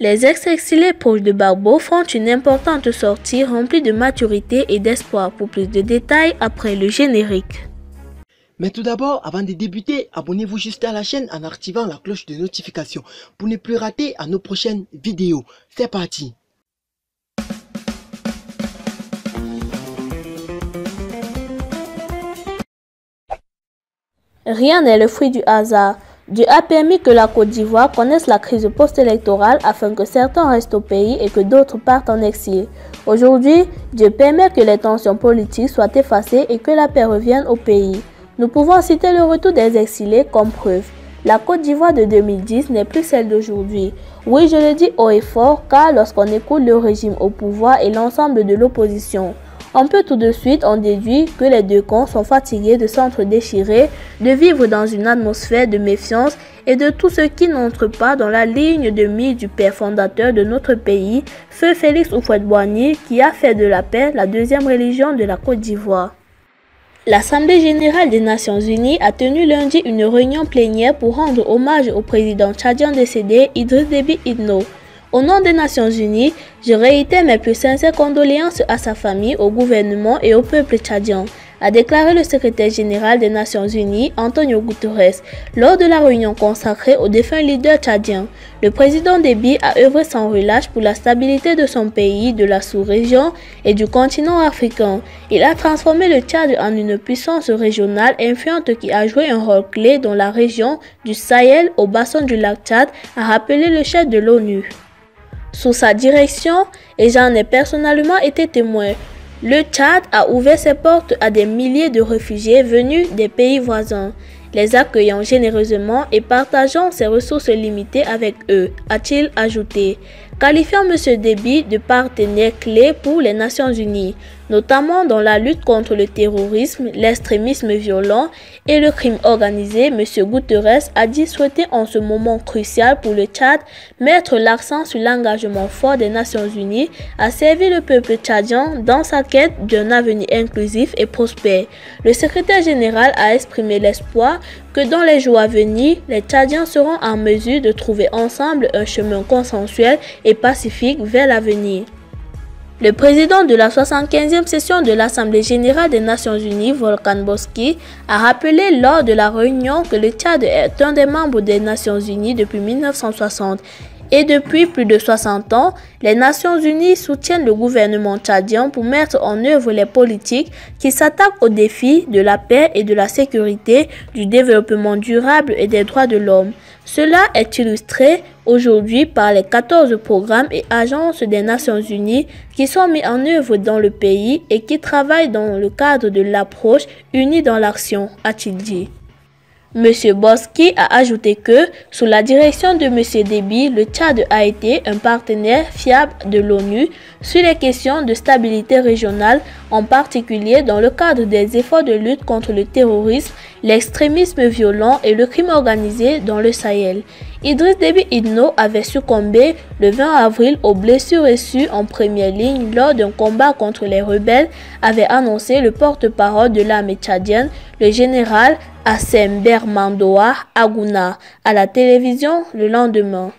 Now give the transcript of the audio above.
Les ex-exilés proches de Barbeau font une importante sortie remplie de maturité et d'espoir. Pour plus de détails, après le générique. Mais tout d'abord, avant de débuter, abonnez-vous juste à la chaîne en activant la cloche de notification pour ne plus rater à nos prochaines vidéos. C'est parti Rien n'est le fruit du hasard. Dieu a permis que la Côte d'Ivoire connaisse la crise post-électorale afin que certains restent au pays et que d'autres partent en exil. Aujourd'hui, Dieu permet que les tensions politiques soient effacées et que la paix revienne au pays. Nous pouvons citer le retour des exilés comme preuve. La Côte d'Ivoire de 2010 n'est plus celle d'aujourd'hui. Oui, je le dis haut et fort car lorsqu'on écoute le régime au pouvoir et l'ensemble de l'opposition, on peut tout de suite en déduire que les deux camps sont fatigués de s'entre-déchirer, de vivre dans une atmosphère de méfiance et de tout ce qui n'entre pas dans la ligne de mise du père fondateur de notre pays, Feu Félix Houphouët-Boigny, qui a fait de la paix la deuxième religion de la Côte d'Ivoire. L'Assemblée générale des Nations unies a tenu lundi une réunion plénière pour rendre hommage au président tchadien décédé Idriss Déby Itno. Au nom des Nations Unies, je réitère mes plus sincères condoléances à sa famille, au gouvernement et au peuple tchadien, a déclaré le secrétaire général des Nations Unies, Antonio Guterres, lors de la réunion consacrée au défunt leader tchadien. Le président Déby a œuvré sans relâche pour la stabilité de son pays, de la sous-région et du continent africain. Il a transformé le Tchad en une puissance régionale influente qui a joué un rôle clé dans la région du Sahel au bassin du lac Tchad, a rappelé le chef de l'ONU. Sous sa direction, et j'en ai personnellement été témoin, le Tchad a ouvert ses portes à des milliers de réfugiés venus des pays voisins, les accueillant généreusement et partageant ses ressources limitées avec eux, a-t-il ajouté qualifiant M. Déby de partenaire clé pour les Nations Unies, notamment dans la lutte contre le terrorisme, l'extrémisme violent et le crime organisé. M. Guterres a dit souhaiter en ce moment crucial pour le Tchad mettre l'accent sur l'engagement fort des Nations Unies à servir le peuple tchadien dans sa quête d'un avenir inclusif et prospère. Le secrétaire général a exprimé l'espoir que dans les jours à venir, les Tchadiens seront en mesure de trouver ensemble un chemin consensuel et pacifique vers l'avenir. Le président de la 75e session de l'Assemblée générale des Nations unies, Volkan Bosky, a rappelé lors de la réunion que le Tchad est un des membres des Nations unies depuis 1960 et depuis plus de 60 ans, les Nations Unies soutiennent le gouvernement tchadien pour mettre en œuvre les politiques qui s'attaquent aux défis de la paix et de la sécurité, du développement durable et des droits de l'homme. Cela est illustré aujourd'hui par les 14 programmes et agences des Nations Unies qui sont mis en œuvre dans le pays et qui travaillent dans le cadre de l'approche unie dans l'action, a-t-il. M. Boski a ajouté que, sous la direction de M. Déby, le Tchad a été un partenaire fiable de l'ONU sur les questions de stabilité régionale, en particulier dans le cadre des efforts de lutte contre le terrorisme, l'extrémisme violent et le crime organisé dans le Sahel. Idriss Déby Idno avait succombé le 20 avril aux blessures reçues en première ligne lors d'un combat contre les rebelles, avait annoncé le porte-parole de l'armée tchadienne, le général Assem Bermandoa Aguna, à la télévision le lendemain.